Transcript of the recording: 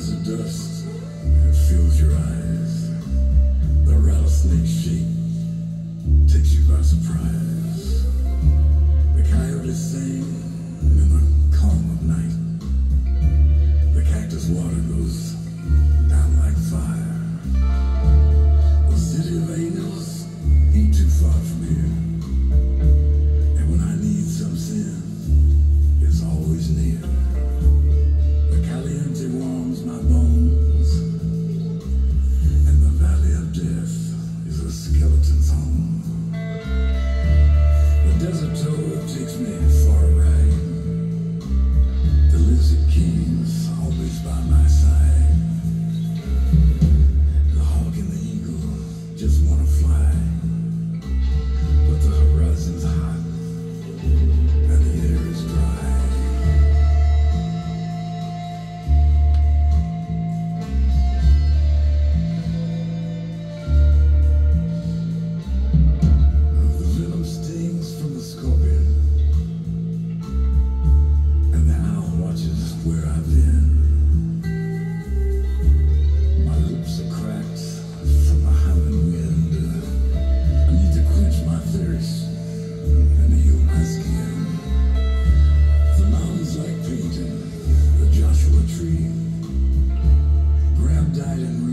as a dust that fills your eyes. The rattlesnake shape takes you by surprise. Desert takes me for a ride. The Lizard King's always by my tree. Died in.